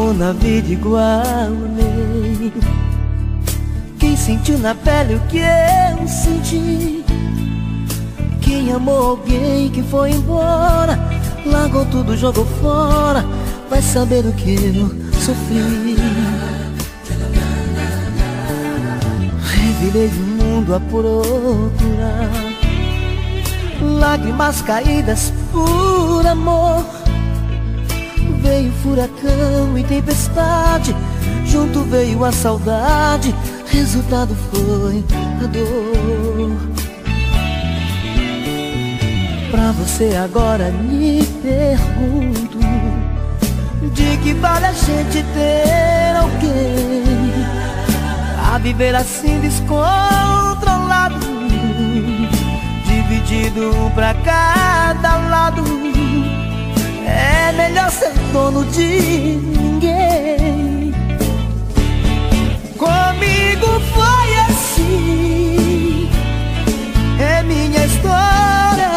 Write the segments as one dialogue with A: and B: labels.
A: amou na vida igual amei Quem sentiu na pele o que eu senti? Quem amou alguém que foi embora? Largou tudo, jogou fora. Vai saber o que eu sofri. Revirei o mundo a procurar. Lágrimas caídas por amor Veio furacão e tempestade. Junto veio a saudade. Resultado foi a dor. Pra você agora me pergunto De que vale a gente ter alguém? A viver assim descontrolado Dividido um pra cada dono de ninguém. Comigo foi assim É minha história.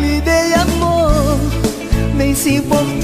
A: Lhe dei amor Nem se importou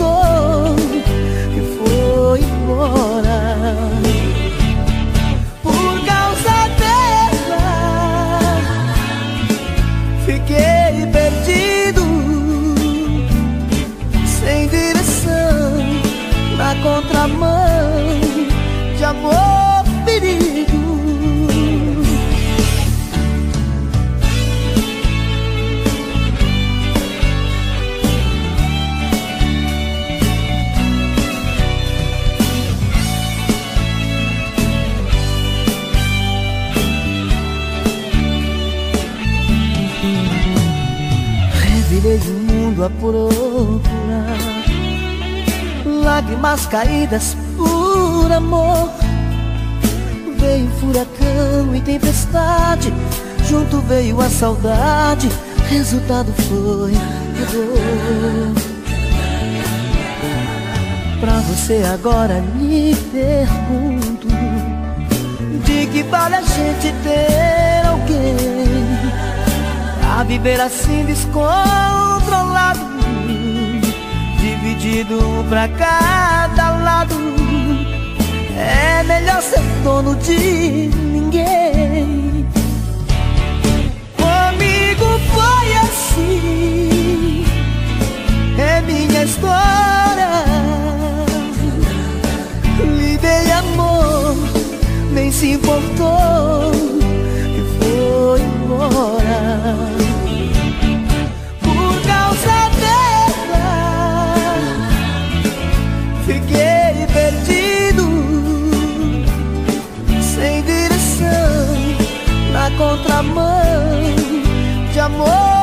A: a procurar Lágrimas caídas por amor Veio furacão e tempestade Junto veio a saudade Resultado foi a dor. Pra você agora me pergunto De que vale a gente ter alguém A viver assim Dividido pra cada lado. É melhor ser dono de ninguém. Comigo foi assim É minha história. Lhe dei amor Nem se importou E foi embora contramão De amor